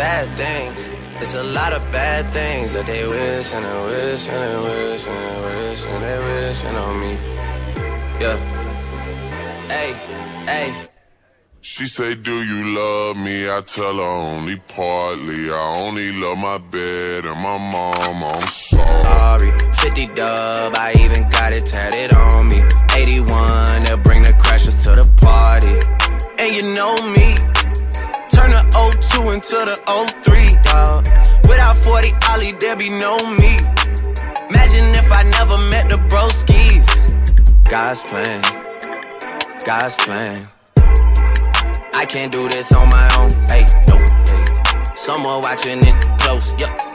bad things. It's a lot of bad things that they wish and they wish and they wish and they wish and they wishing on me. Yeah. Hey, hey. She say, do you love me? I tell her only partly. I only love my bed and my mom. I'm sorry. 50 dub, I even got it tatted on me. 81, they'll bring the crashers to the party. And you know me. Turn the 02 into the 03, dog. Without 40 Ollie, there be no me. Imagine if I never met the broskies. God's plan. God's plan. I can't do this on my own. Hey, nope. Hey. Someone watching it close. Yup, close.